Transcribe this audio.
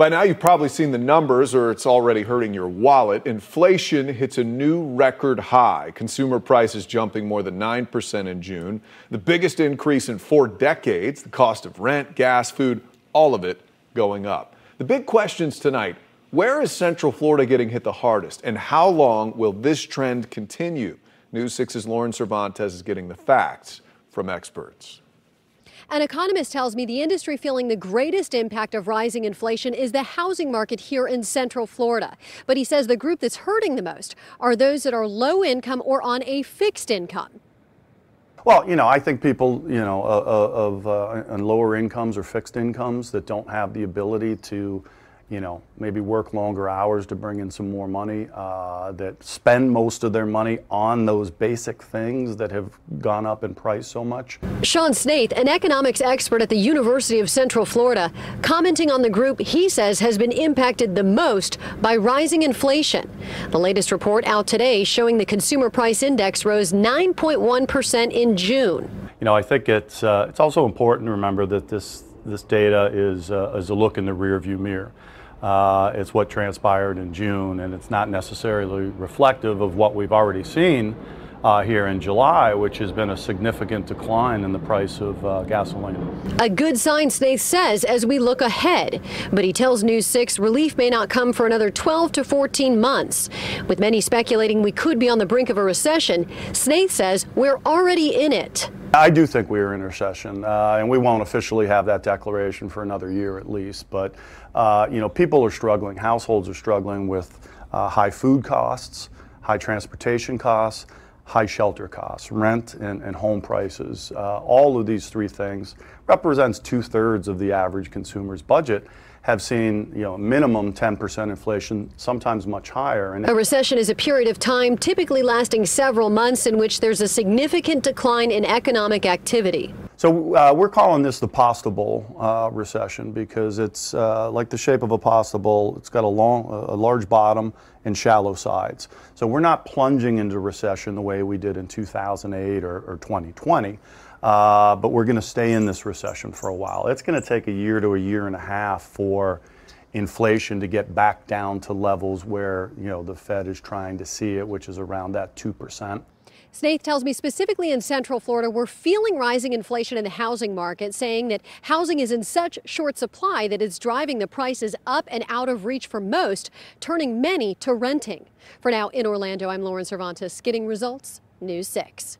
By now, you've probably seen the numbers or it's already hurting your wallet. Inflation hits a new record high. Consumer prices jumping more than 9% in June, the biggest increase in four decades. The cost of rent, gas, food, all of it going up. The big questions tonight where is Central Florida getting hit the hardest, and how long will this trend continue? News 6's Lauren Cervantes is getting the facts from experts. An economist tells me the industry feeling the greatest impact of rising inflation is the housing market here in Central Florida. But he says the group that's hurting the most are those that are low income or on a fixed income. Well, you know, I think people, you know, of uh, lower incomes or fixed incomes that don't have the ability to you know, maybe work longer hours to bring in some more money, uh, that spend most of their money on those basic things that have gone up in price so much. Sean Snaith, an economics expert at the University of Central Florida, commenting on the group he says has been impacted the most by rising inflation. The latest report out today showing the consumer price index rose 9.1% in June. You know, I think it's, uh, it's also important to remember that this, this data is, uh, is a look in the rearview mirror. Uh, it's what transpired in June, and it's not necessarily reflective of what we've already seen uh, here in July, which has been a significant decline in the price of uh, gasoline. A good sign, Snaith says, as we look ahead. But he tells News 6 relief may not come for another 12 to 14 months. With many speculating we could be on the brink of a recession, Snaith says we're already in it. I do think we are in recession, uh, and we won't officially have that declaration for another year at least. But uh, you know, people are struggling. Households are struggling with uh, high food costs, high transportation costs, high shelter costs, rent and, and home prices. Uh, all of these three things represents two thirds of the average consumer's budget have seen you know minimum 10% inflation, sometimes much higher. And a recession is a period of time typically lasting several months in which there's a significant decline in economic activity. So uh, we're calling this the pasta bowl uh, recession because it's uh, like the shape of a pasta bowl. It's got a long, a large bottom and shallow sides. So we're not plunging into recession the way we did in 2008 or, or 2020. Uh, but we're going to stay in this recession for a while. It's going to take a year to a year and a half for inflation to get back down to levels where you know the Fed is trying to see it, which is around that two percent. Snaith tells me specifically in Central Florida, we're feeling rising inflation in the housing market, saying that housing is in such short supply that it's driving the prices up and out of reach for most, turning many to renting. For now, in Orlando, I'm Lauren Cervantes, getting results, News 6.